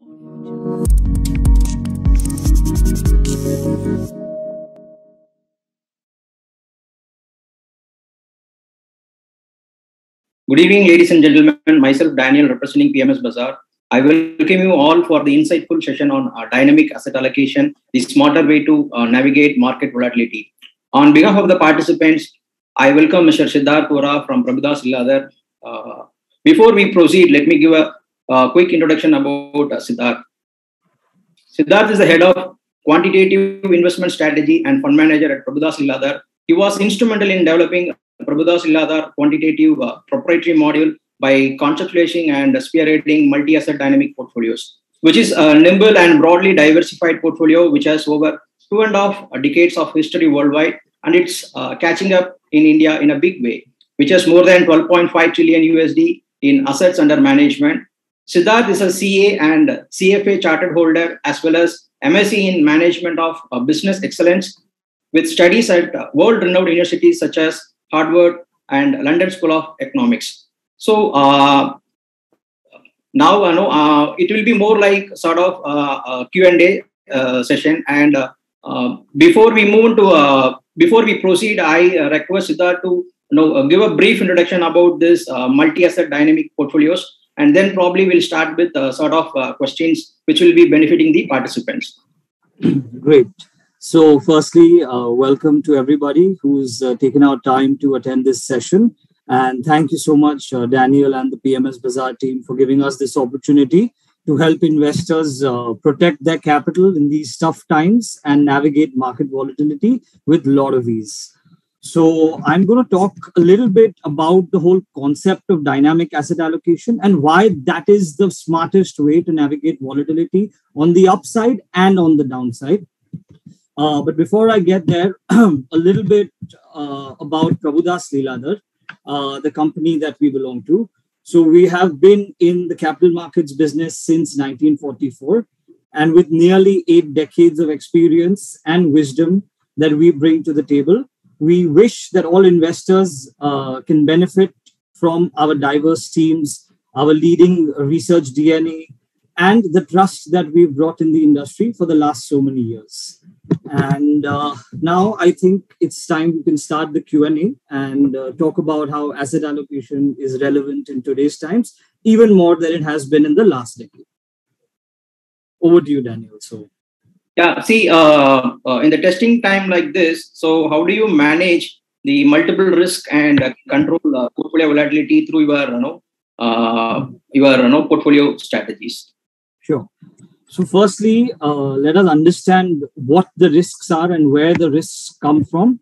Good evening, ladies and gentlemen. Myself, Daniel, representing PMS Bazaar. I welcome you all for the insightful session on uh, dynamic asset allocation, the smarter way to uh, navigate market volatility. On behalf of the participants, I welcome Mr. Siddharth Vora from Prabhudas Lilladher. Uh, before we proceed, let me give a, a quick introduction about uh, Siddharth. Siddharth is the head of quantitative investment strategy and fund manager at Prabhudas Lilladher. He was instrumental in developing Prabhudas Lilladher quantitative uh, proprietary module by conceptualizing and spearheading multi-asset dynamic portfolios, which is a nimble and broadly diversified portfolio which has over two and a half decades of history worldwide, and it's uh, catching up in India in a big way, which has more than 12.5 trillion USD in assets under management. Siddharth is a CA and CFA chartered holder as well as MSc in Management of uh, Business Excellence with studies at uh, world-renowned universities such as Harvard and London School of Economics. So uh, now I know uh, it will be more like sort of uh, Q and A uh, session. And uh, before we move to before we proceed, I request Siddharth to you know, give a brief introduction about this multi-asset dynamic portfolios, and then probably we'll start with sort of questions which will be benefiting the participants. Great. So, firstly, uh, welcome to everybody who's uh, taken our time to attend this session. And thank you so much, uh, Daniel and the PMS Bazaar team, for giving us this opportunity to help investors uh, protect their capital in these tough times and navigate market volatility with a lot of ease. So, I'm going to talk a little bit about the whole concept of dynamic asset allocation and why that is the smartest way to navigate volatility on the upside and on the downside uh, but before I get there, a little bit uh, about Prabhudas Lilladher, uh, the company that we belong to. So we have been in the capital markets business since 1944, and with nearly eight decades of experience and wisdom that we bring to the table, we wish that all investors uh, can benefit from our diverse teams, our leading research DNA, and the trust that we've brought in the industry for the last so many years. And uh, now I think it's time we can start the Q&A and uh, talk about how asset allocation is relevant in today's times, even more than it has been in the last decade. Over to you, Daniel. So, yeah, see, uh, uh in the testing time like this, so how do you manage the multiple risk and uh, control uh, portfolio volatility through your, you know, your you know, portfolio strategies? Sure. So, firstly, uh, let us understand what the risks are and where the risks come from.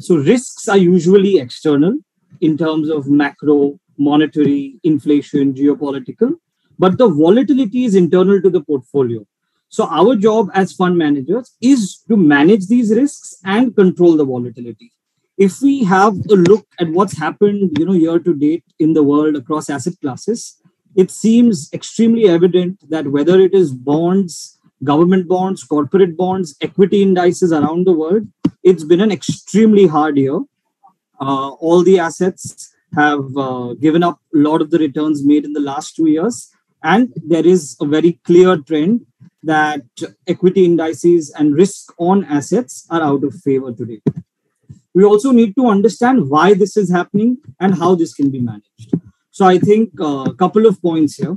So, risks are usually external in terms of macro, monetary, inflation, geopolitical, but the volatility is internal to the portfolio. So, our job as fund managers is to manage these risks and control the volatility. If we have a look at what's happened, you know, year to date in the world across asset classes, it seems extremely evident that whether it is bonds, government bonds, corporate bonds, equity indices around the world, it's been an extremely hard year. Uh, all the assets have uh, given up a lot of the returns made in the last two years. And there is a very clear trend that equity indices and risk on assets are out of favor today. We also need to understand why this is happening and how this can be managed. So I think a uh, couple of points here.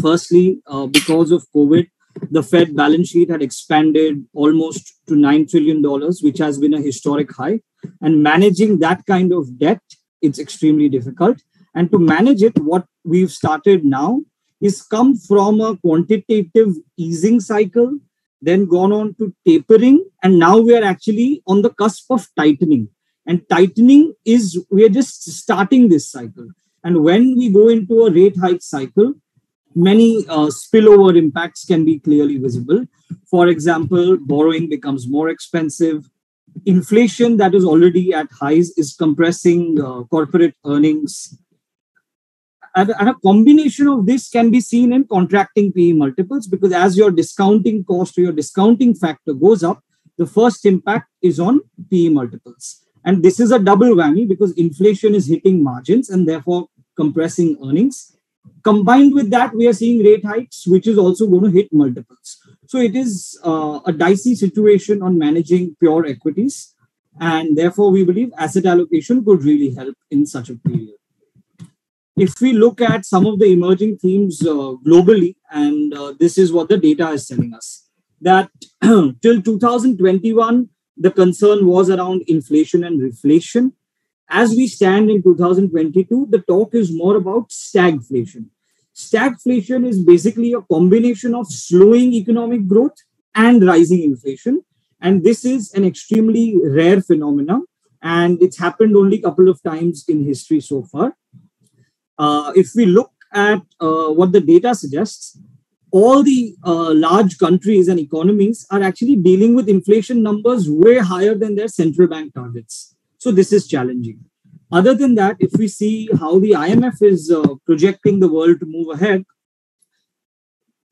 Firstly, uh, because of COVID, the Fed balance sheet had expanded almost to $9 trillion, which has been a historic high. And managing that kind of debt, it's extremely difficult. And to manage it, what we've started now is come from a quantitative easing cycle, then gone on to tapering, and now we are actually on the cusp of tightening. And tightening is, we are just starting this cycle. And when we go into a rate hike cycle, many uh, spillover impacts can be clearly visible. For example, borrowing becomes more expensive. Inflation that is already at highs is compressing uh, corporate earnings. And, and a combination of this can be seen in contracting PE multiples because as your discounting cost or your discounting factor goes up, the first impact is on PE multiples. And this is a double whammy because inflation is hitting margins and therefore compressing earnings. Combined with that, we are seeing rate hikes, which is also going to hit multiples. So it is uh, a dicey situation on managing pure equities. And therefore, we believe asset allocation could really help in such a period. If we look at some of the emerging themes uh, globally, and uh, this is what the data is telling us, that till 2021, the concern was around inflation and reflation. As we stand in 2022, the talk is more about stagflation. Stagflation is basically a combination of slowing economic growth and rising inflation. And this is an extremely rare phenomenon. And it's happened only a couple of times in history so far. Uh, if we look at uh, what the data suggests, all the uh, large countries and economies are actually dealing with inflation numbers way higher than their central bank targets. So this is challenging. Other than that, if we see how the IMF is uh, projecting the world to move ahead,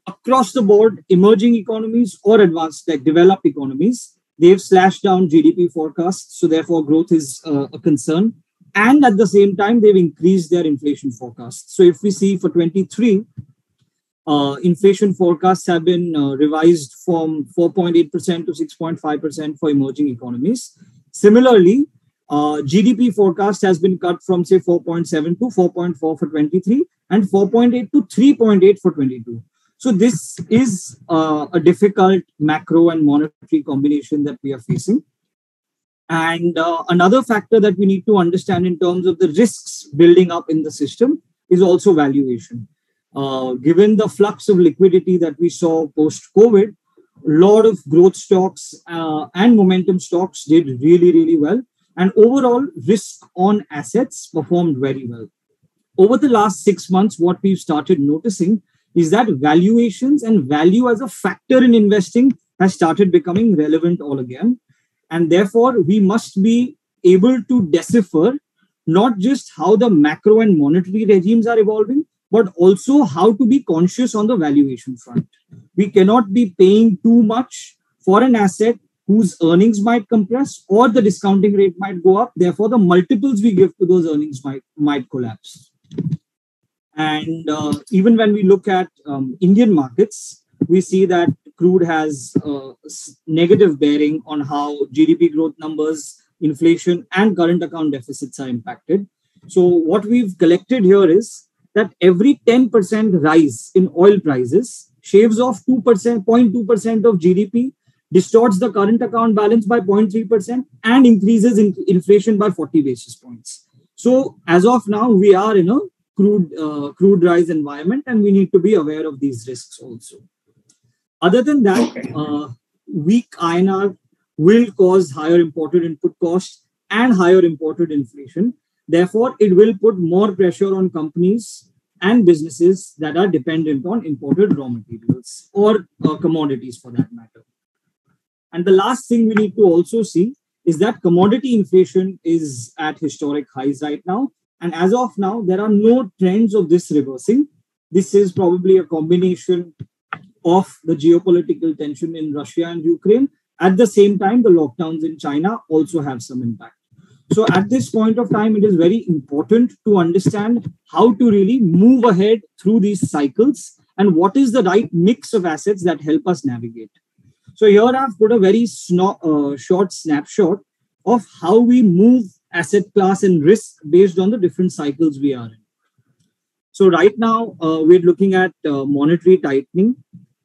across the board, emerging economies or advanced, developed economies, they've slashed down GDP forecasts. So therefore, growth is uh, a concern. And at the same time, they've increased their inflation forecasts. So if we see for 23, uh, inflation forecasts have been uh, revised from 4.8% to 6.5% for emerging economies. Similarly, uh, GDP forecast has been cut from say 4.7 to 4.4 for 23 and 4.8 to 3.8 for 22. So this is uh, a difficult macro and monetary combination that we are facing. And uh, another factor that we need to understand in terms of the risks building up in the system is also valuation uh, given the flux of liquidity that we saw post COVID, a lot of growth stocks uh, and momentum stocks did really, really well. And overall, risk on assets performed very well. Over the last six months, what we've started noticing is that valuations and value as a factor in investing has started becoming relevant all again. And therefore, we must be able to decipher not just how the macro and monetary regimes are evolving, but also how to be conscious on the valuation front. We cannot be paying too much for an asset whose earnings might compress or the discounting rate might go up. Therefore, the multiples we give to those earnings might, might collapse. And uh, even when we look at um, Indian markets, we see that crude has uh, negative bearing on how GDP growth numbers, inflation, and current account deficits are impacted. So, what we've collected here is that every 10% rise in oil prices shaves off 2%, 0.2% of GDP, distorts the current account balance by 0.3%, and increases in inflation by 40 basis points. So, as of now, we are in a crude, uh, crude rise environment, and we need to be aware of these risks also. Other than that, uh, weak INR will cause higher imported input costs and higher imported inflation Therefore, it will put more pressure on companies and businesses that are dependent on imported raw materials or uh, commodities for that matter. And the last thing we need to also see is that commodity inflation is at historic highs right now. And as of now, there are no trends of this reversing. This is probably a combination of the geopolitical tension in Russia and Ukraine. At the same time, the lockdowns in China also have some impact. So at this point of time, it is very important to understand how to really move ahead through these cycles and what is the right mix of assets that help us navigate. So here I've put a very sno- uh, short snapshot of how we move asset class and risk based on the different cycles we are in. So right now, uh, we're looking at uh, monetary tightening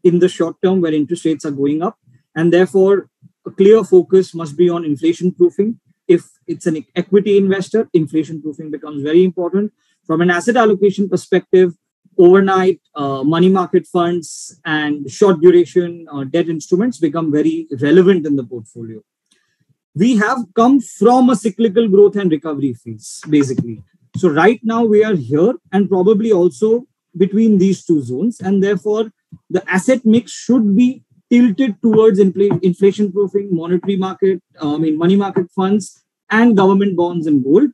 in the short term where interest rates are going up. And therefore, a clear focus must be on inflation proofing if it's an equity investor, inflation proofing becomes very important. From an asset allocation perspective, overnight uh, money market funds and short duration uh, debt instruments become very relevant in the portfolio. We have come from a cyclical growth and recovery phase, basically. So, right now we are here and probably also between these two zones, and therefore the asset mix should be tilted towards infl- inflation proofing, monetary market, uh, I mean, money market funds, and government bonds and gold.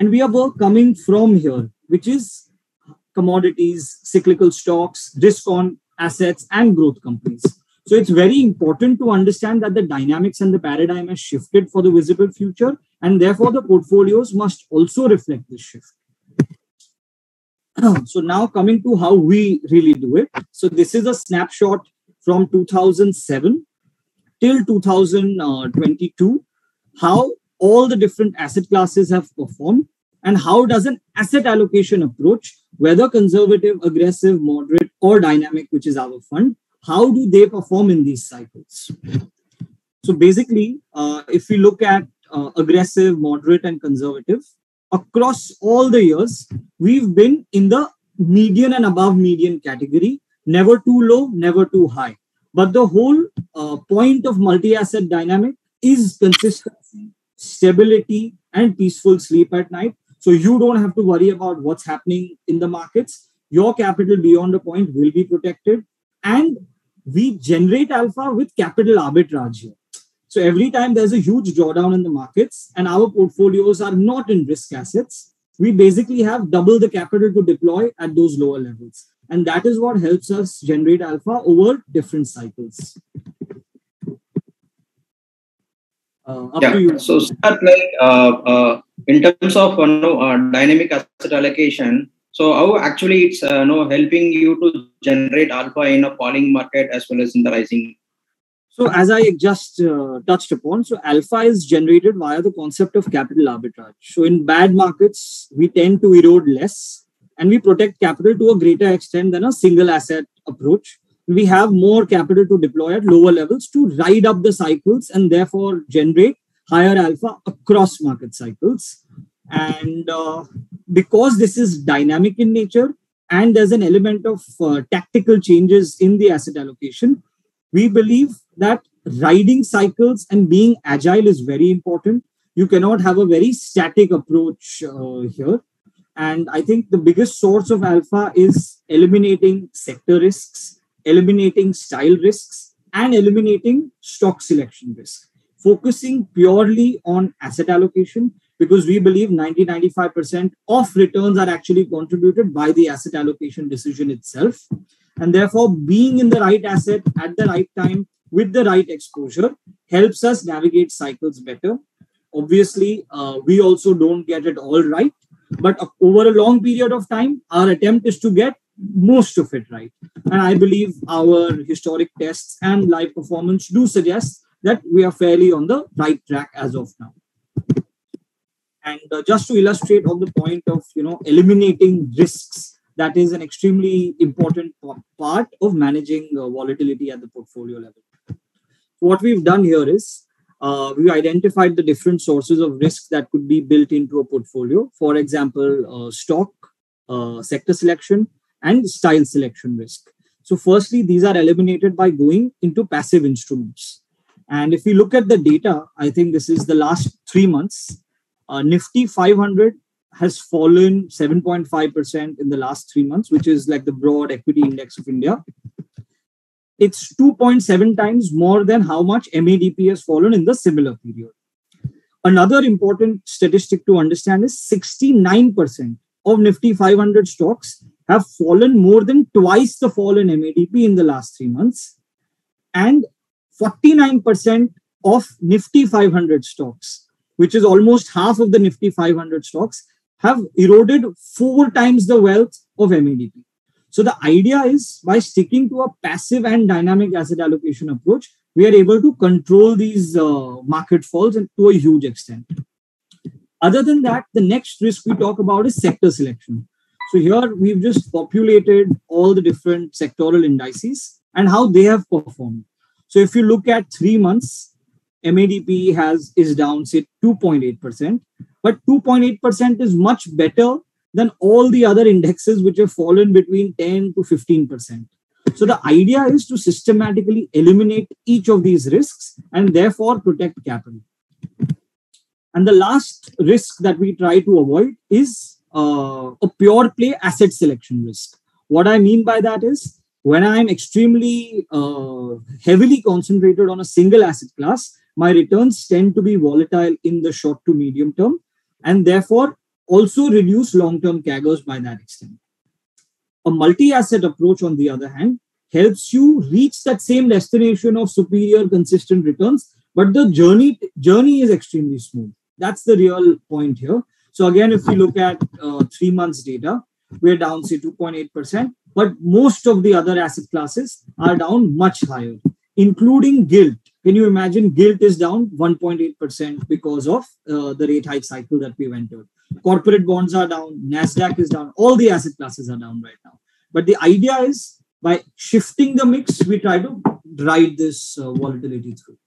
And we are coming from here, which is commodities, cyclical stocks, risk on assets, and growth companies. So it's very important to understand that the dynamics and the paradigm has shifted for the visible future, and therefore the portfolios must also reflect this shift. so now coming to how we really do it. So this is a snapshot from 2007 till 2022, how all the different asset classes have performed and how does an asset allocation approach, whether conservative, aggressive, moderate, or dynamic, which is our fund, how do they perform in these cycles? So basically, uh, if we look at uh, aggressive, moderate, and conservative, across all the years, we've been in the median and above median category, never too low, never too high. But the whole uh, point of multi asset dynamic is consistency, stability, and peaceful sleep at night. So you don't have to worry about what's happening in the markets. Your capital beyond a point will be protected. And we generate alpha with capital arbitrage here. So every time there's a huge drawdown in the markets and our portfolios are not in risk assets, we basically have double the capital to deploy at those lower levels. And that is what helps us generate alpha over different cycles. Uh, yeah. So, start like uh, uh, in terms of uh, no, uh, dynamic asset allocation, so how actually it's uh, no helping you to generate alpha in a falling market as well as in the rising so as I just uh, touched upon, so alpha is generated via the concept of capital arbitrage. So in bad markets, we tend to erode less and we protect capital to a greater extent than a single asset approach. We have more capital to deploy at lower levels to ride up the cycles and therefore generate higher alpha across market cycles. And uh, because this is dynamic in nature and there's an element of uh, tactical changes in the asset allocation, we believe that riding cycles and being agile is very important. You cannot have a very static approach uh, here. And I think the biggest source of alpha is eliminating sector risks, eliminating style risks, and eliminating stock selection risk. Focusing purely on asset allocation because we believe 90 95% of returns are actually contributed by the asset allocation decision itself. And therefore, being in the right asset at the right time with the right exposure helps us navigate cycles better. Obviously, uh, we also don't get it all right, but over a long period of time, our attempt is to get most of it right. And I believe our historic tests and live performance do suggest that we are fairly on the right track as of now. And uh, just to illustrate on the point of you know eliminating risks that is an extremely important part of managing uh, volatility at the portfolio level. What we've done here is uh, we identified the different sources of risk that could be built into a portfolio. For example, uh, stock, uh, sector selection, and style selection risk. So, firstly, these are eliminated by going into passive instruments. And if we look at the data, I think this is the last three months. Uh, Nifty 500 has fallen 7.5% in the last three months, which is like the broad equity index of India. It's 2.7 times more than how much MADP has fallen in the similar period. Another important statistic to understand is 69% of Nifty 500 stocks have fallen more than twice the fall in MADP in the last three months. And 49% of Nifty 500 stocks, which is almost half of the Nifty 500 stocks, have eroded four times the wealth of MADP. So the idea is by sticking to a passive and dynamic asset allocation approach, we are able to control these uh, market falls and to a huge extent. Other than that, the next risk we talk about is sector selection. So here we've just populated all the different sectoral indices and how they have performed. So if you look at three months, MADP has is down say 2.8%, but 2.8% is much better than all the other indexes which have fallen between 10 to 15%. So the idea is to systematically eliminate each of these risks and therefore protect capital. And the last risk that we try to avoid is uh, a pure play asset selection risk. What I mean by that is when I'm extremely uh, heavily concentrated on a single asset class, my returns tend to be volatile in the short to medium term and therefore also reduce long-term CAGRs by that extent. A multi-asset approach, on the other hand, helps you reach that same destination of superior consistent returns, but the journey journey is extremely smooth. That's the real point here. So again, if we look at uh, three months data, we're down, say, 2.8%. But most of the other asset classes are down much higher, including gilt. Can you imagine gilt is down 1.8% because of uh, the rate hike cycle that we went through? Corporate bonds are down, NASDAQ is down, all the asset classes are down right now. But the idea is by shifting the mix, we try to ride this uh, volatility through.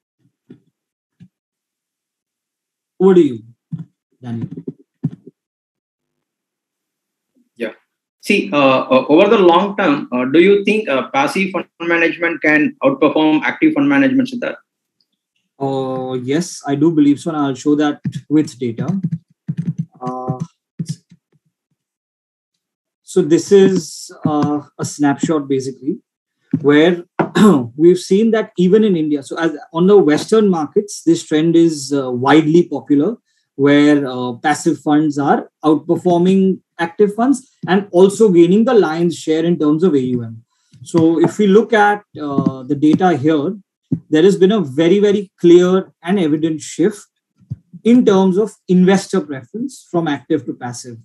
What do you, Daniel? Yeah. See, uh, uh, over the long term, uh, do you think uh, passive fund management can outperform active fund management, Siddharth? Uh, yes, I do believe so, and I'll show that with data. Uh, so this is uh, a snapshot basically where we've seen that even in India, so as on the Western markets, this trend is uh, widely popular, where uh, passive funds are outperforming active funds and also gaining the lion's share in terms of AUM. So if we look at uh, the data here, there has been a very, very clear and evident shift in terms of investor preference from active to passive.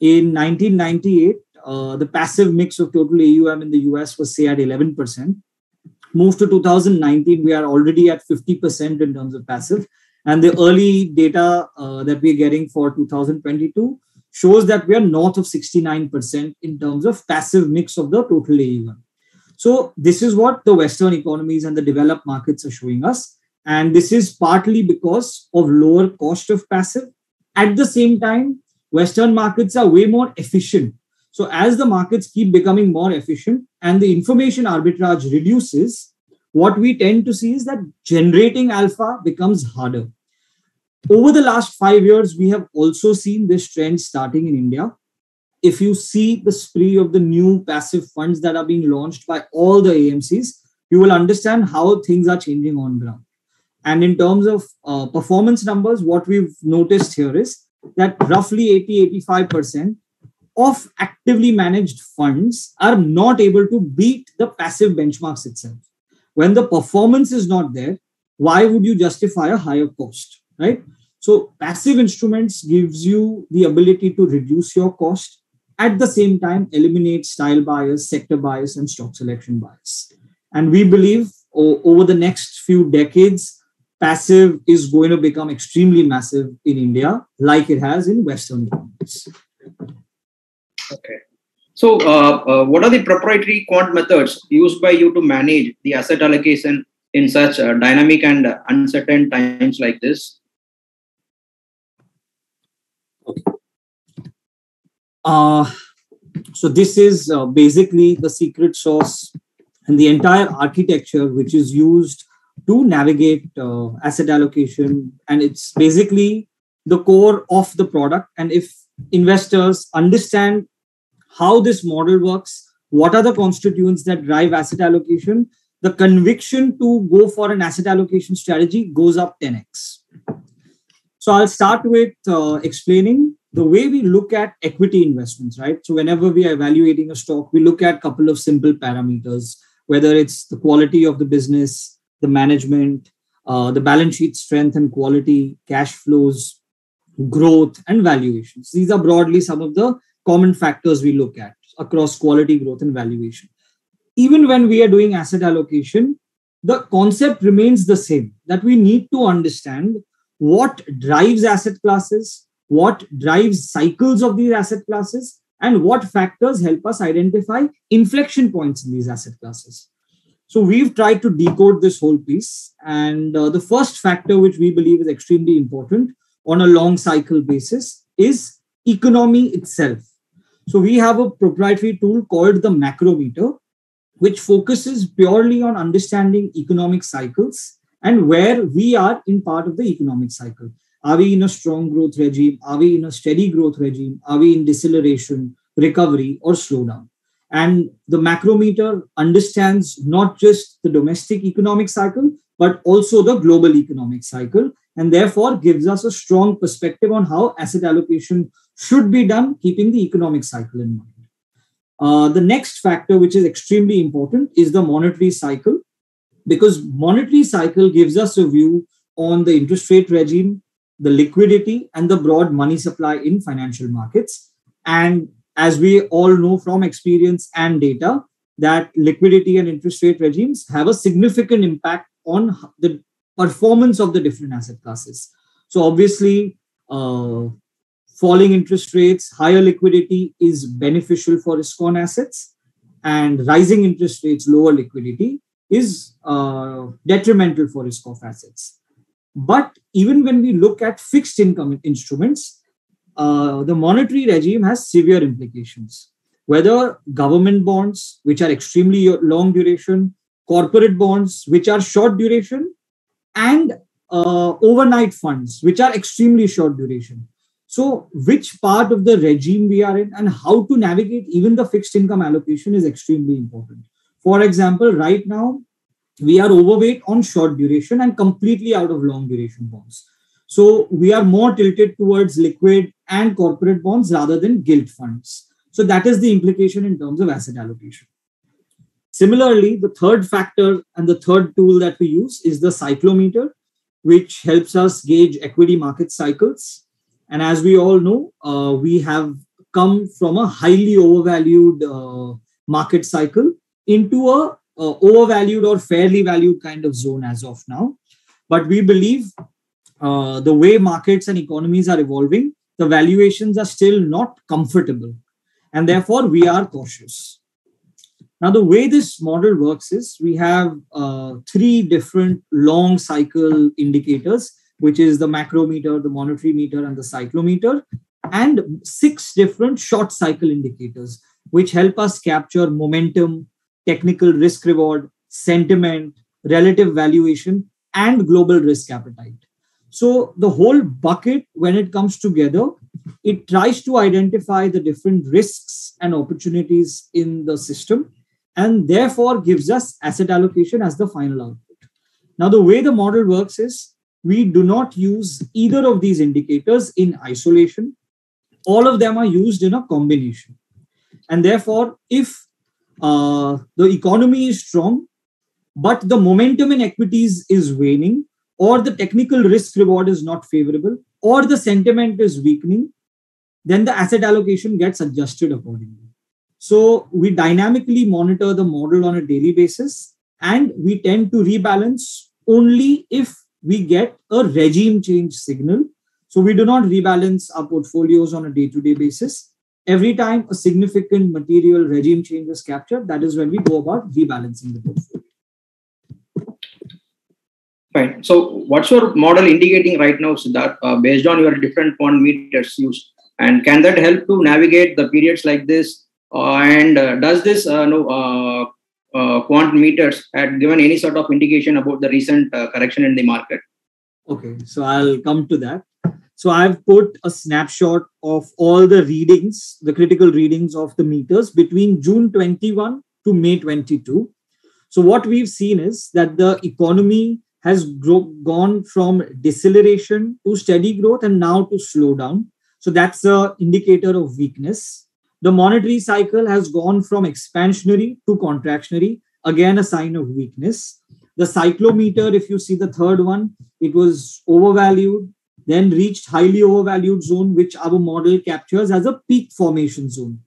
In 1998, uh, the passive mix of total AUM in the US was, say, at 11%. Moved to 2019, we are already at 50% in terms of passive. And the early data uh, that we're getting for 2022 shows that we are north of 69% in terms of passive mix of the total AUM. So, this is what the Western economies and the developed markets are showing us. And this is partly because of lower cost of passive. At the same time, Western markets are way more efficient. So as the markets keep becoming more efficient and the information arbitrage reduces, what we tend to see is that generating alpha becomes harder. Over the last five years, we have also seen this trend starting in India. If you see the spree of the new passive funds that are being launched by all the AMCs, you will understand how things are changing on ground. And in terms of uh, performance numbers, what we've noticed here is that roughly 80 85% of actively managed funds are not able to beat the passive benchmarks itself. When the performance is not there, why would you justify a higher cost, right? So passive instruments gives you the ability to reduce your cost at the same time eliminate style bias, sector bias, and stock selection bias. And we believe over the next few decades, passive is going to become extremely massive in India, like it has in Western economies. Okay. So, uh, uh, what are the proprietary quant methods used by you to manage the asset allocation in such uh, dynamic and uncertain times like this? Okay. Uh, so this is uh, basically the secret sauce and the entire architecture which is used to navigate uh, asset allocation and it's basically the core of the product and if investors understand how this model works, what are the constituents that drive asset allocation, the conviction to go for an asset allocation strategy goes up 10x. So I'll start with uh, explaining the way we look at equity investments, right? So whenever we are evaluating a stock, we look at a couple of simple parameters, whether it's the quality of the business, the management, uh, the balance sheet strength and quality, cash flows, growth, and valuations. These are broadly some of the common factors we look at across quality, growth, and valuation. Even when we are doing asset allocation, the concept remains the same that we need to understand what drives asset classes, what drives cycles of these asset classes, and what factors help us identify inflection points in these asset classes. So we've tried to decode this whole piece. And uh, the first factor, which we believe is extremely important on a long cycle basis, is economy itself. So we have a proprietary tool called the macrometer, which focuses purely on understanding economic cycles and where we are in part of the economic cycle. Are we in a strong growth regime? Are we in a steady growth regime? Are we in deceleration, recovery, or slowdown? And the macrometer understands not just the domestic economic cycle, but also the global economic cycle, and therefore gives us a strong perspective on how asset allocation should be done keeping the economic cycle in mind. Uh, the next factor, which is extremely important, is the monetary cycle, because monetary cycle gives us a view on the interest rate regime, the liquidity, and the broad money supply in financial markets. And as we all know from experience and data, that liquidity and interest rate regimes have a significant impact on the performance of the different asset classes. So obviously, uh, falling interest rates, higher liquidity is beneficial for risk on assets, and rising interest rates, lower liquidity is uh, detrimental for risk of assets. But even when we look at fixed income instruments, uh, the monetary regime has severe implications. Whether government bonds, which are extremely long duration, corporate bonds, which are short duration, and uh, overnight funds, which are extremely short duration. So, which part of the regime we are in and how to navigate even the fixed income allocation is extremely important. For example, right now, we are overweight on short duration and completely out of long duration bonds. So, we are more tilted towards liquid and corporate bonds rather than gilt funds. So, that is the implication in terms of asset allocation. Similarly, the third factor and the third tool that we use is the cyclometer, which helps us gauge equity market cycles and as we all know, uh, we have come from a highly overvalued uh, market cycle into a uh, overvalued or fairly valued kind of zone as of now. But we believe uh, the way markets and economies are evolving, the valuations are still not comfortable. And therefore, we are cautious. Now, the way this model works is we have uh, three different long cycle indicators which is the macrometer, the monetary meter, and the cyclometer, and six different short cycle indicators, which help us capture momentum, technical risk reward, sentiment, relative valuation, and global risk appetite. So the whole bucket, when it comes together, it tries to identify the different risks and opportunities in the system and therefore gives us asset allocation as the final output. Now, the way the model works is we do not use either of these indicators in isolation. All of them are used in a combination. And therefore, if uh, the economy is strong, but the momentum in equities is waning, or the technical risk reward is not favorable, or the sentiment is weakening, then the asset allocation gets adjusted accordingly. So we dynamically monitor the model on a daily basis, and we tend to rebalance only if we get a regime change signal. So we do not rebalance our portfolios on a day to day basis. Every time a significant material regime change is captured, that is when we go about rebalancing the portfolio. Fine. So, what's your model indicating right now, Siddharth, uh, based on your different quant meters used? And can that help to navigate the periods like this? Uh, and uh, does this uh, no, uh, uh, quant meters had given any sort of indication about the recent uh, correction in the market? Okay, so I'll come to that. So I've put a snapshot of all the readings, the critical readings of the meters between June 21 to May 22. So what we've seen is that the economy has grow, gone from deceleration to steady growth and now to slowdown. So that's an indicator of weakness. The monetary cycle has gone from expansionary to contractionary, again, a sign of weakness. The cyclometer, if you see the third one, it was overvalued, then reached highly overvalued zone, which our model captures as a peak formation zone.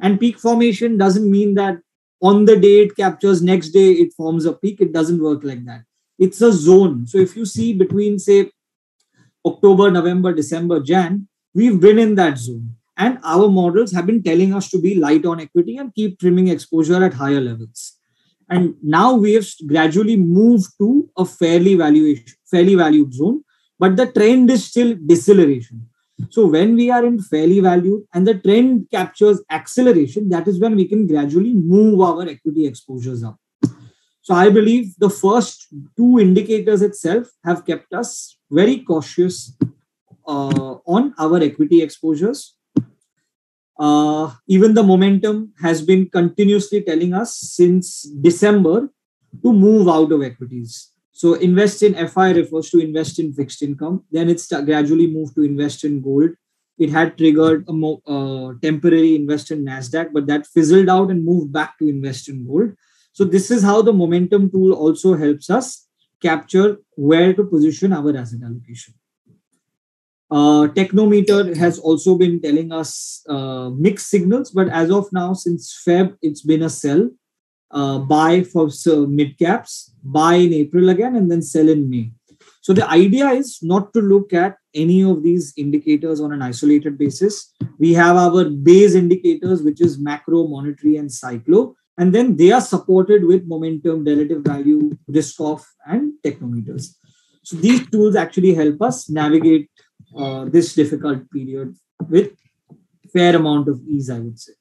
And peak formation doesn't mean that on the day it captures, next day it forms a peak. It doesn't work like that. It's a zone. So if you see between, say, October, November, December, Jan, we've been in that zone. And our models have been telling us to be light on equity and keep trimming exposure at higher levels. And now we have gradually moved to a fairly valuation, fairly valued zone, but the trend is still deceleration. So when we are in fairly valued and the trend captures acceleration, that is when we can gradually move our equity exposures up. So I believe the first two indicators itself have kept us very cautious uh, on our equity exposures. Uh, even the momentum has been continuously telling us since December to move out of equities. So invest in FI refers to invest in fixed income. Then it's gradually moved to invest in gold. It had triggered a mo- uh, temporary invest in Nasdaq, but that fizzled out and moved back to invest in gold. So this is how the momentum tool also helps us capture where to position our asset allocation. Uh, Technometer has also been telling us uh, mixed signals, but as of now, since Feb, it's been a sell, uh, buy for so mid caps, buy in April again, and then sell in May. So the idea is not to look at any of these indicators on an isolated basis. We have our base indicators, which is macro, monetary, and cyclo. And then they are supported with momentum, relative value, risk off, and technometers. So these tools actually help us navigate uh, this difficult period with fair amount of ease, I would say.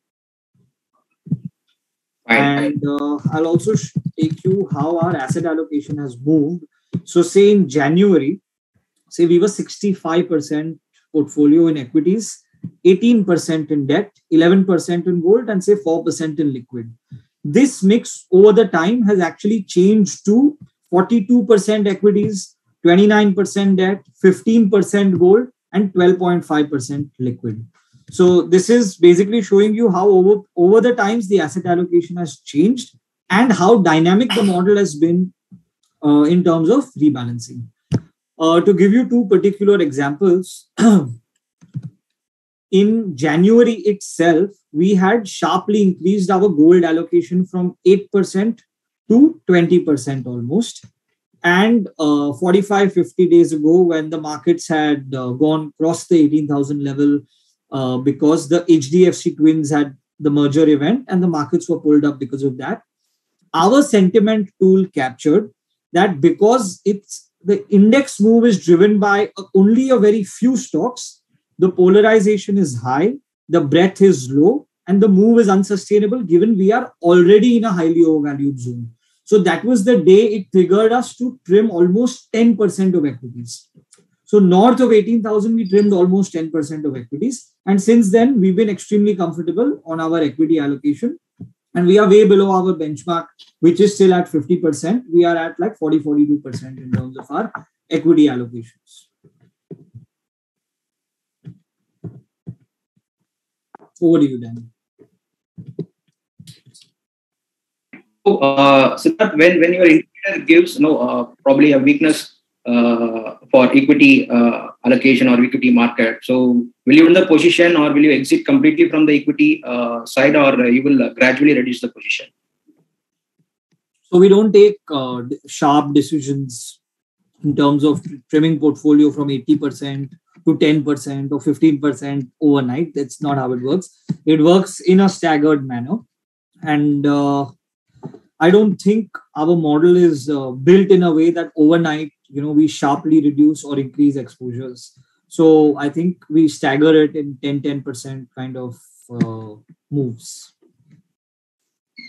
Right. And uh, I'll also take you how our asset allocation has moved. So, say in January, say we were 65% portfolio in equities, 18% in debt, 11% in gold, and say 4% in liquid. This mix over the time has actually changed to 42% equities, 29% debt, 15% gold, and 12.5% liquid. So this is basically showing you how over, over the times the asset allocation has changed and how dynamic the model has been uh, in terms of rebalancing. Uh, to give you two particular examples, in January itself, we had sharply increased our gold allocation from 8% to 20% almost. And uh, 45, 50 days ago, when the markets had uh, gone across the 18,000 level uh, because the HDFC twins had the merger event and the markets were pulled up because of that, our sentiment tool captured that because it's the index move is driven by only a very few stocks. The polarization is high, the breadth is low, and the move is unsustainable given we are already in a highly overvalued zone. So that was the day it triggered us to trim almost 10% of equities. So north of 18,000, we trimmed almost 10% of equities. And since then, we've been extremely comfortable on our equity allocation and we are way below our benchmark, which is still at 50%. We are at like 40, 42% in terms of our equity allocations. Over to you, Danny. So, uh, Siddharth, when, when your indicator gives no uh, probably a weakness for equity uh, allocation or equity market. So will you in the position or will you exit completely from the equity uh, side or you will gradually reduce the position? So we don't take uh, sharp decisions in terms of trimming portfolio from 80% to 10% or 15% overnight. That's not how it works. It works in a staggered manner. And uh, I don't think our model is uh, built in a way that overnight you know we sharply reduce or increase exposures. So i think we stagger it in 10 10% kind of uh, moves.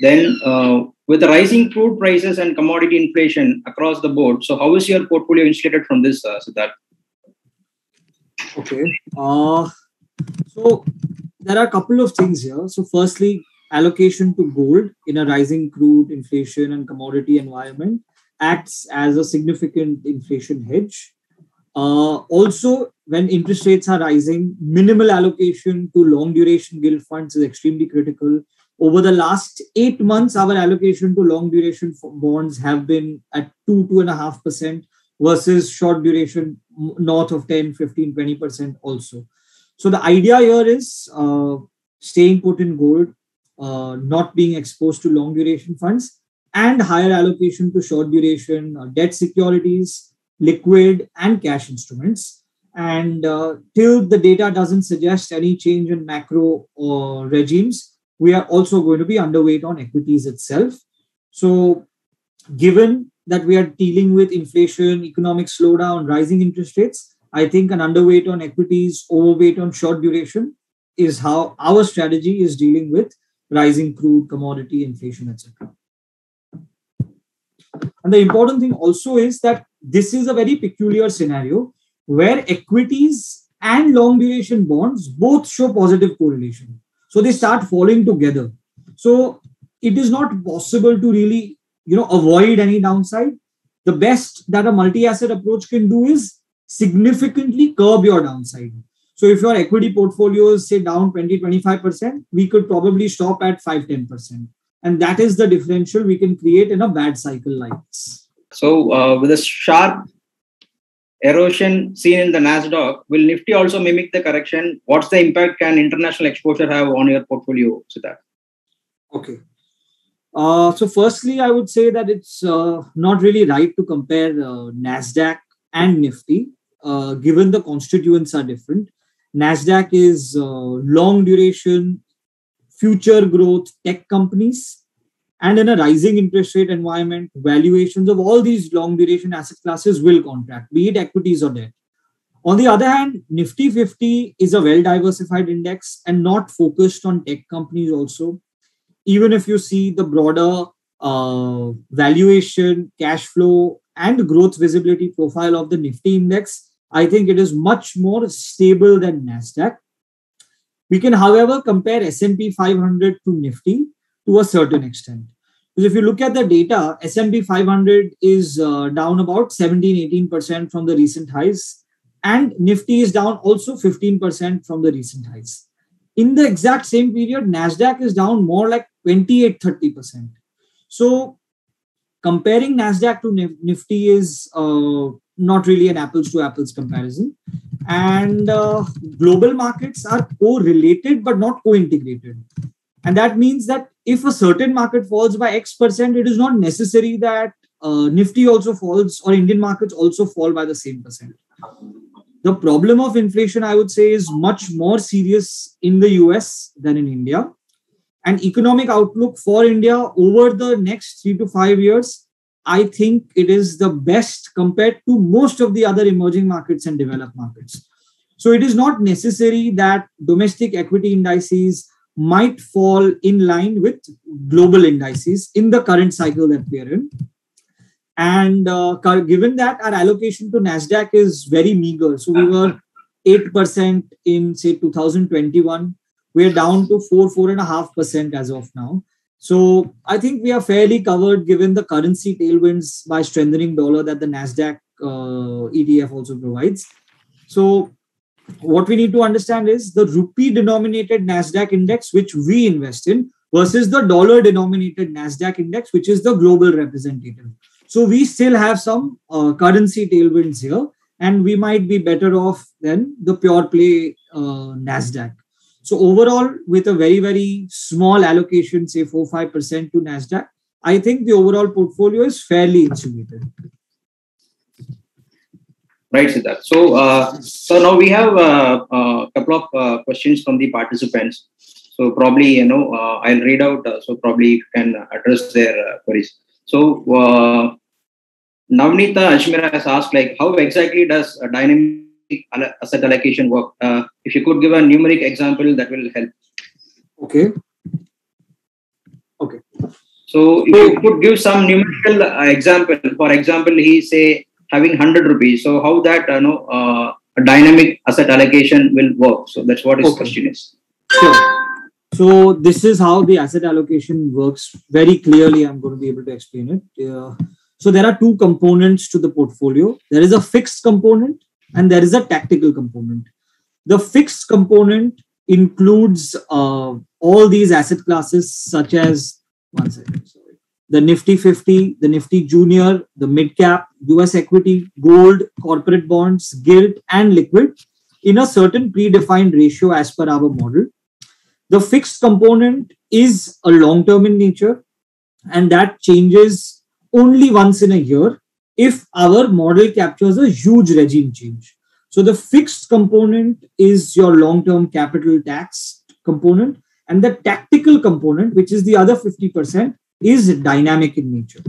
Then uh, with the rising crude prices and commodity inflation across the board so how is your portfolio insulated from this uh, Siddharth? okay uh, so there are a couple of things here. So firstly allocation to gold in a rising crude inflation and commodity environment acts as a significant inflation hedge. Uh, also, when interest rates are rising, minimal allocation to long duration gilt funds is extremely critical. Over the last eight months, our allocation to long duration bonds have been at two, two and a half percent versus short duration north of 10, 15, 20% also. So the idea here is uh, staying put in gold, uh, not being exposed to long duration funds, and higher allocation to short duration uh, debt securities, liquid, and cash instruments. And uh, till the data doesn't suggest any change in macro uh, regimes, we are also going to be underweight on equities itself. So, given that we are dealing with inflation, economic slowdown, rising interest rates, I think an underweight on equities, overweight on short duration is how our strategy is dealing with rising crude, commodity, inflation, etc. And the important thing also is that this is a very peculiar scenario where equities and long duration bonds both show positive correlation. So they start falling together. So it is not possible to really, you know, avoid any downside. The best that a multi-asset approach can do is significantly curb your downside. So if your equity portfolio is say down 20, 25%, we could probably stop at 5, 10% and that is the differential we can create in a bad cycle like this so uh, with a sharp erosion seen in the Nasdaq, will Nifty also mimic the correction? What's the impact can international exposure have on your portfolio, Siddharth? Okay. Uh, so, firstly, I would say that it's uh, not really right to compare uh, Nasdaq and Nifty, uh, given the constituents are different. Nasdaq is uh, long duration, future growth tech companies, and in a rising interest rate environment, valuations of all these long duration asset classes will contract, be it equities or debt. On the other hand, Nifty 50 is a well diversified index and not focused on tech companies also. Even if you see the broader uh, valuation, cash flow, and growth visibility profile of the Nifty index, I think it is much more stable than Nasdaq. We can, however, compare S&P 500 to Nifty to a certain extent. Because if you look at the data, S&P 500 is uh, down about 17, 18% from the recent highs, and Nifty is down also 15% from the recent highs. In the exact same period, Nasdaq is down more like 28, 30%. So comparing Nasdaq to Nifty is uh, not really an apples to apples comparison. And uh, global markets are co-related but not co-integrated. And that means that if a certain market falls by X percent, it is not necessary that uh, Nifty also falls or Indian markets also fall by the same percent. The problem of inflation, I would say, is much more serious in the US than in India. And economic outlook for India over the next three to five years, I think it is the best compared to most of the other emerging markets and developed markets. So it is not necessary that domestic equity indices might fall in line with global indices in the current cycle that we are in. And uh, given that our allocation to NASDAQ is very meager, so we were 8% in, say, 2021, we're down to 4, 4.5% as of now. So I think we are fairly covered given the currency tailwinds by strengthening dollar that the NASDAQ uh, ETF also provides. So what we need to understand is the rupee denominated NASDAQ index, which we invest in, versus the dollar denominated NASDAQ index, which is the global representative. So we still have some uh, currency tailwinds here, and we might be better off than the pure play uh, NASDAQ. So overall, with a very, very small allocation, say 4 5% to NASDAQ, I think the overall portfolio is fairly insulated. Right, Siddharth. So, uh, so now we have a uh, uh, couple of uh, questions from the participants. So probably, you know, uh, I'll read out. Uh, so probably you can address their queries. So Navnita Ashmira has asked, like, how exactly does a dynamic asset allocation work? if you could give a numeric example, that will help. Okay. Okay. So if you could give some numerical example, for example, he say having 100 rupees. So how that you know, uh, dynamic asset allocation will work? So that's what his okay. question is. Sure. So this is how the asset allocation works. Very clearly, I'm going to be able to explain it. Uh, so there are two components to the portfolio. There is a fixed component and there is a tactical component. The fixed component includes uh, all these asset classes such as one second sorry, the Nifty 50, the Nifty Junior, the mid cap, US equity, gold, corporate bonds, gilt, and liquid in a certain predefined ratio as per our model. The fixed component is a long term in nature, and that changes only once in a year if our model captures a huge regime change. So the fixed component is your long term capital tax component, and the tactical component, which is the other 50%, is dynamic in nature.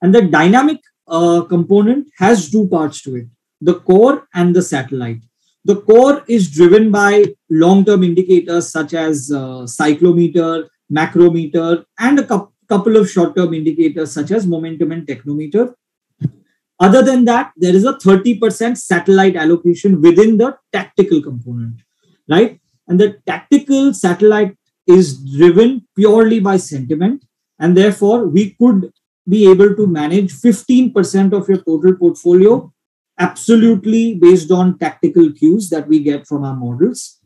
And the dynamic uh, component has two parts to it the core and the satellite. The core is driven by long term indicators such as uh, cyclometer, macrometer, and a couple of short term indicators such as momentum and technometer. Other than that, there is a 30% satellite allocation within the tactical component, right? And the tactical satellite is driven purely by sentiment and therefore we could be able to manage 15% of your total portfolio absolutely based on tactical cues that we get from our models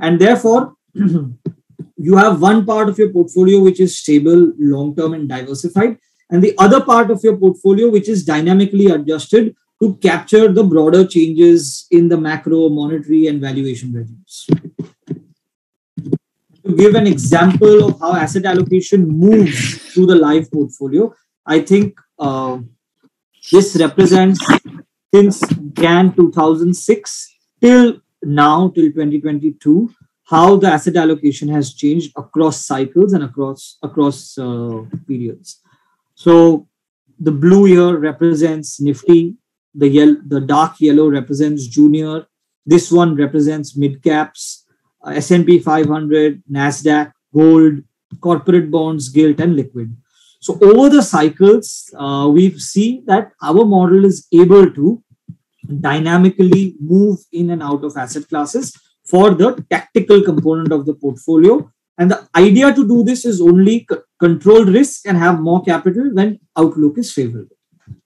and therefore you have one part of your portfolio which is stable long term and diversified and the other part of your portfolio which is dynamically adjusted to capture the broader changes in the macro, monetary, and valuation regimes. To give an example of how asset allocation moves through the live portfolio, I think uh, this represents since Jan 2006 till now, till 2022, how the asset allocation has changed across cycles and across across uh, periods. So the blue here represents Nifty, the yellow, the dark yellow represents Junior, this one represents mid caps, uh, S&P 500, Nasdaq, gold, corporate bonds, gilt, and liquid. So over the cycles, uh, we see that our model is able to dynamically move in and out of asset classes for the tactical component of the portfolio. And the idea to do this is only c- control risk and have more capital when outlook is favorable.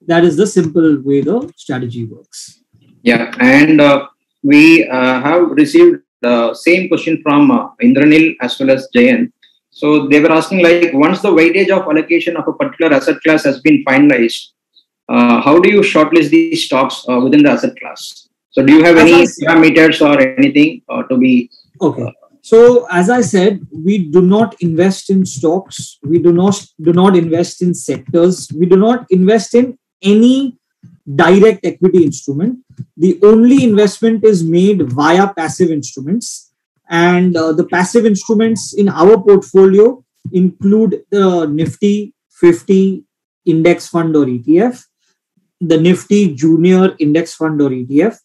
That is the simple way the strategy works. Yeah, and uh, we uh, have received the same question from uh, Indranil as well as Jayan. So they were asking like once the weightage of allocation of a particular asset class has been finalized, uh, how do you shortlist these stocks uh, within the asset class? So do you have As any I parameters or anything uh, to be? Okay. So as I said, we do not invest in stocks. We do not do not invest in sectors. We do not invest in any direct equity instrument. The only investment is made via passive instruments. And uh, the passive instruments in our portfolio include the Nifty 50 index fund or ETF, the Nifty Junior index fund or ETF,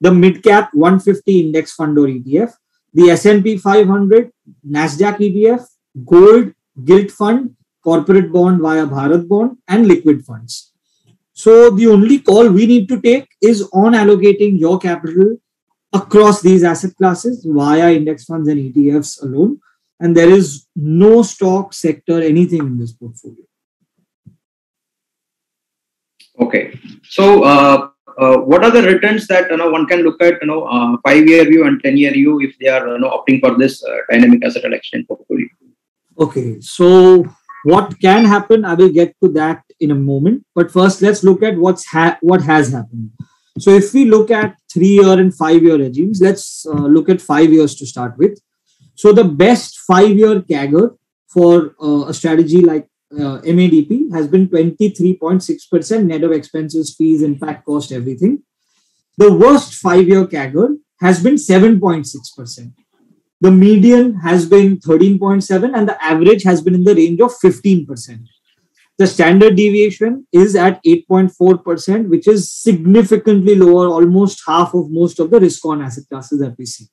the Midcap 150 index fund or ETF, the S&P 500, Nasdaq ETF, gold, gilt fund, corporate bond via Bharat bond, and liquid funds. So the only call we need to take is on allocating your capital across these asset classes via index funds and ETFs alone. And there is no stock sector, anything in this portfolio. Okay. So uh, uh, what are the returns that you know one can look at you know uh, five year view and ten year view if they are you know opting for this uh, dynamic asset allocation portfolio? Okay, so what can happen? I will get to that in a moment. But first, let's look at what's ha- what has happened. So, if we look at three-year and five-year regimes, let's uh, look at five years to start with. So, the best five-year CAGR for uh, a strategy like uh, MADP has been 23.6% net of expenses, fees, impact, cost, everything. The worst five-year CAGR has been 7.6% the median has been 13.7 and the average has been in the range of 15%. The standard deviation is at 8.4%, which is significantly lower, almost half of most of the risk on asset classes that we see.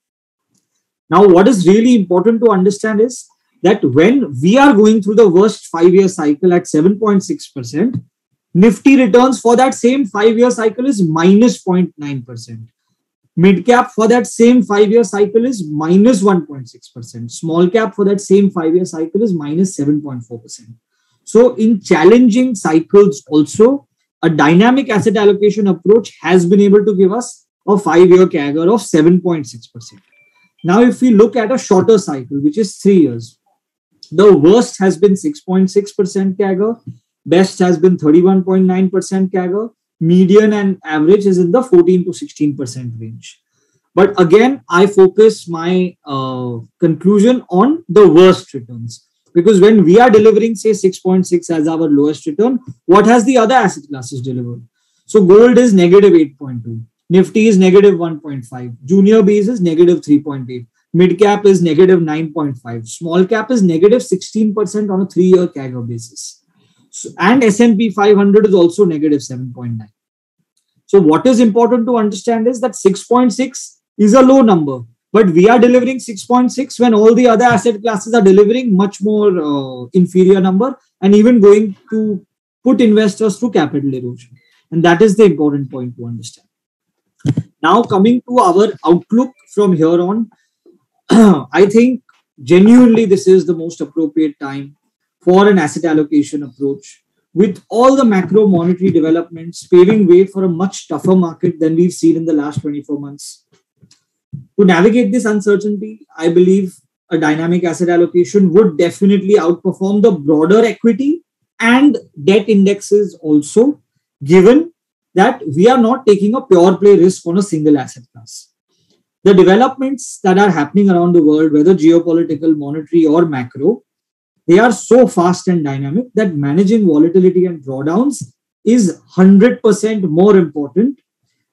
Now, what is really important to understand is that when we are going through the worst five year cycle at 7.6%, Nifty returns for that same five year cycle is minus 0.9%. Mid cap for that same five year cycle is minus 1.6%. Small cap for that same five year cycle is minus 7.4%. So, in challenging cycles, also, a dynamic asset allocation approach has been able to give us a five year CAGR of 7.6%. Now, if we look at a shorter cycle, which is three years, the worst has been 6.6% CAGR, best has been 31.9% CAGR, median and average is in the 14 to 16% range. But again, I focus my uh, conclusion on the worst returns. Because when we are delivering, say, 6.6 as our lowest return, what has the other asset classes delivered? So gold is negative 8.2, Nifty is negative 1.5, Junior BeES is negative 3.8, mid cap is negative 9.5, small cap is negative 16% on a three-year CAGR basis. So, and S&P 500 is also negative 7.9. So what is important to understand is that 6.6 is a low number, but we are delivering 6.6 when all the other asset classes are delivering much more uh, inferior number and even going to put investors through capital erosion. And that is the important point to understand. Now coming to our outlook from here on, I think genuinely this is the most appropriate time for an asset allocation approach with all the macro monetary developments paving way for a much tougher market than we've seen in the last 24 months. To navigate this uncertainty, I believe a dynamic asset allocation would definitely outperform the broader equity and debt indexes also, given that we are not taking a pure play risk on a single asset class. The developments that are happening around the world, whether geopolitical, monetary, or macro, they are so fast and dynamic that managing volatility and drawdowns is 100% more important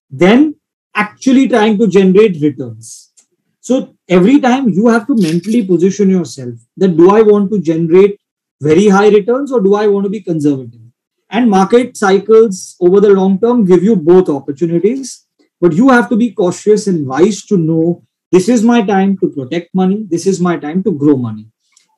than actually trying to generate returns. So every time you have to mentally position yourself that do I want to generate very high returns or do I want to be conservative? And market cycles over the long term give you both opportunities, but you have to be cautious and wise to know this is my time to protect money, this is my time to grow money.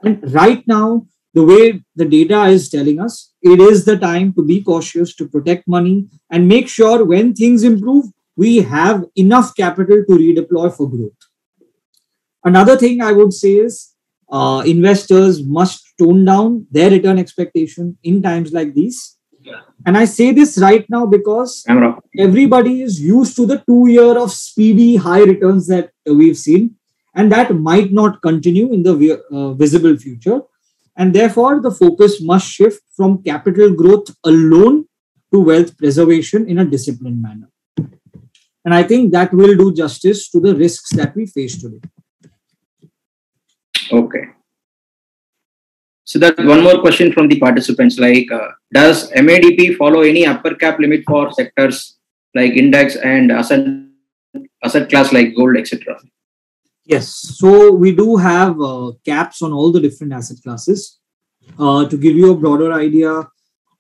And right now, the way the data is telling us, it is the time to be cautious, to protect money, and make sure when things improve, we have enough capital to redeploy for growth. Another thing I would say is uh, investors must tone down their return expectation in times like these. And I say this right now because everybody is used to the two year of speedy high returns that we've seen, and that might not continue in the uh, visible future. And therefore, the focus must shift from capital growth alone to wealth preservation in a disciplined manner. And I think that will do justice to the risks that we face today. Okay. So that one more question from the participants like, uh, does MADP follow any upper cap limit for sectors like index and asset, asset class like gold, etc.? Yes. So we do have uh, caps on all the different asset classes. Uh, to give you a broader idea,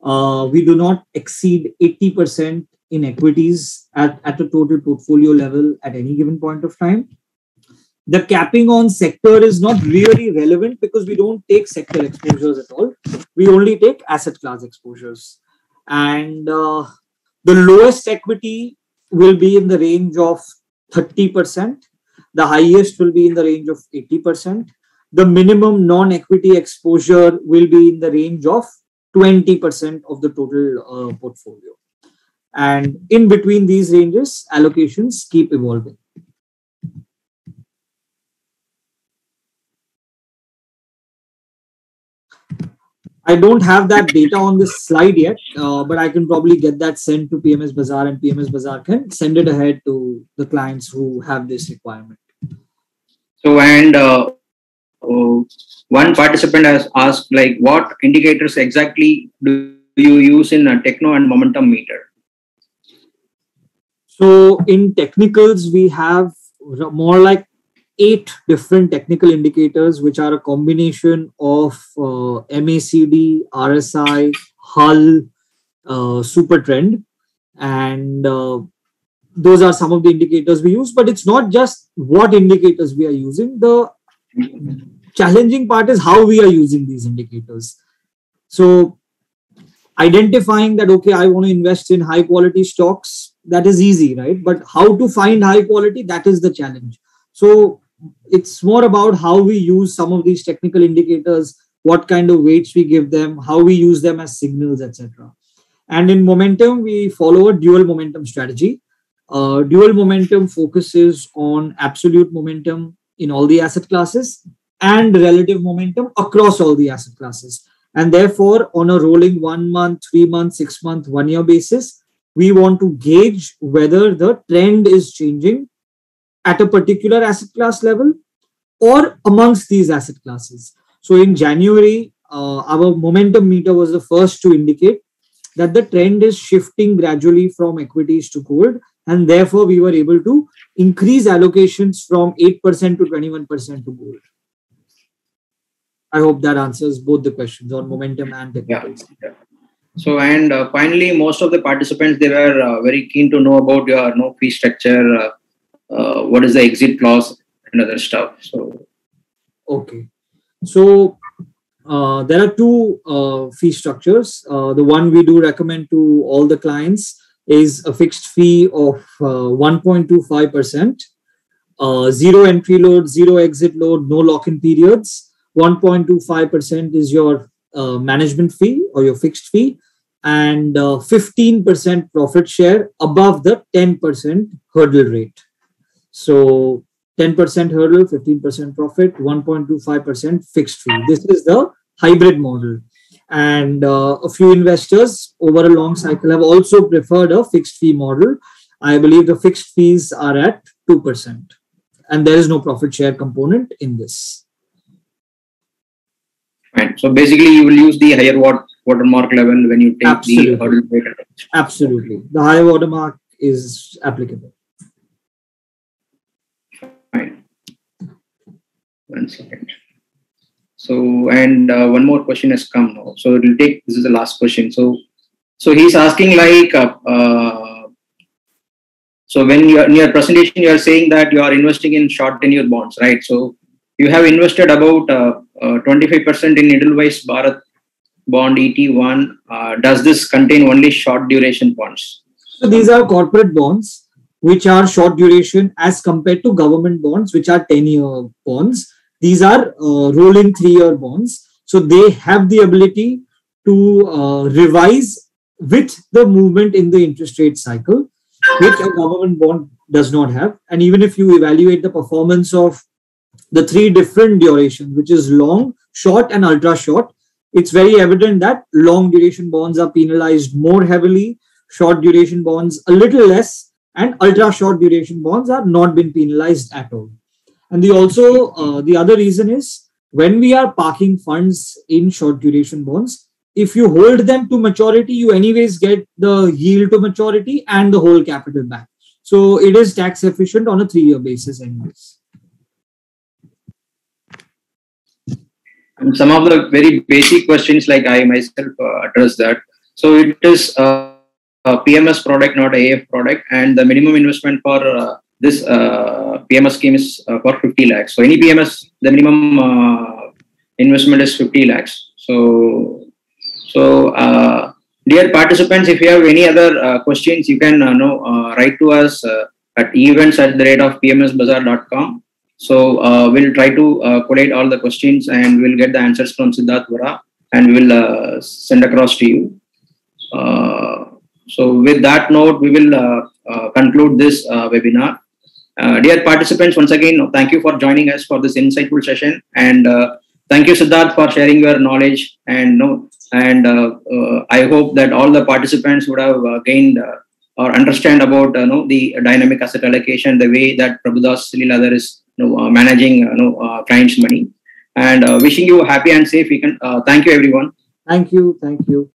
uh, we do not exceed 80% in equities at, at a total portfolio level at any given point of time the capping on sector is not really relevant because we don't take sector exposures at all. We only take asset class exposures. And uh, the lowest equity will be in the range of 30%. The highest will be in the range of 80%. The minimum non equity exposure will be in the range of 20% of the total uh, portfolio. And in between these ranges, allocations keep evolving. I don't have that data on this slide yet, uh, but I can probably get that sent to PMS Bazaar and PMS Bazaar can send it ahead to the clients who have this requirement. So, and uh, uh, one participant has asked, like, what indicators exactly do you use in a techno and momentum meter? So, in technicals, we have more like eight different technical indicators, which are a combination of uh, MACD, RSI, Hull, uh, Super Trend, and uh, those are some of the indicators we use. But it's not just what indicators we are using. The challenging part is how we are using these indicators. So identifying that okay, I want to invest in high quality stocks. That is easy, right? But how to find high quality? That is the challenge. So it's more about how we use some of these technical indicators what kind of weights we give them how we use them as signals etc and in momentum we follow a dual momentum strategy. Uh, dual momentum focuses on absolute momentum in all the asset classes and relative momentum across all the asset classes. And therefore on a rolling one month three month six month one year basis we want to gauge whether the trend is changing at a particular asset class level or amongst these asset classes. So in January, uh, our momentum meter was the first to indicate that the trend is shifting gradually from equities to gold. And therefore, we were able to increase allocations from 8% to 21% to gold. I hope that answers both the questions on momentum and technicals. Yeah, yeah. So, and uh, finally, most of the participants, they were uh, very keen to know about your no fee structure, uh, what is the exit clause and other stuff. So, okay. So uh, there are two uh, fee structures. Uh, the one we do recommend to all the clients is a fixed fee of 1.25%, uh, uh, zero entry load, zero exit load, no lock-in periods. 1.25% is your management fee or your fixed fee, and 15% profit share above the 10% hurdle rate. So 10% hurdle, 15% profit, 1.25% fixed fee. This is the hybrid model. And uh, a few investors over a long cycle have also preferred a fixed fee model. I believe the fixed fees are at 2%. And there is no profit share component in this. Right. So basically, you will use the higher watermark level when you take Absolutely. the hurdle rate. Absolutely. The higher watermark is applicable. One second. So, and uh, one more question has come now. So it will take, this is the last question. So, so he's asking like, uh, uh, so when you are in your presentation, you are saying that you are investing in short tenure bonds, right? So you have invested about 25% uh, uh, in Edelweiss Bharat bond ET1. Uh, does this contain only short duration bonds? So these are corporate bonds, which are short duration as compared to government bonds, which are 10 year bonds. These are uh, rolling three year bonds. So they have the ability to uh, revise with the movement in the interest rate cycle, which a government bond does not have. And even if you evaluate the performance of the three different durations, which is long, short, and ultra short, it's very evident that long duration bonds are penalized more heavily, short duration bonds a little less, and ultra short duration bonds are not been penalized at all. And the also uh, the other reason is when we are parking funds in short duration bonds, if you hold them to maturity, you anyways get the yield to maturity and the whole capital back. So it is tax efficient on a three-year basis, anyways. And some of the very basic questions, like I myself uh, address that. So it is uh, a PMS product, not AIF product, and the minimum investment for uh, this uh, PMS scheme is uh, for 50 lakhs. So any PMS, the minimum uh, investment is 50 lakhs. So, so dear participants, if you have any other questions, you can know write to us at events at the rate of pmsbazaar.com so uh, we'll try to uh, collate all the questions and we'll get the answers from Siddharth Vora and we'll uh, send across to you. Uh, so with that note, we will uh, uh, conclude this webinar. dear participants, once again, thank you for joining us for this insightful session. And thank you, Siddharth, for sharing your knowledge. And no, and I hope that all the participants would have gained or understand about uh, know, the dynamic asset allocation, the way that Prabhudas Lilladher is you know, uh, managing you know, uh, clients' money. And uh, wishing you happy and safe weekend. thank you, everyone. Thank you. Thank you.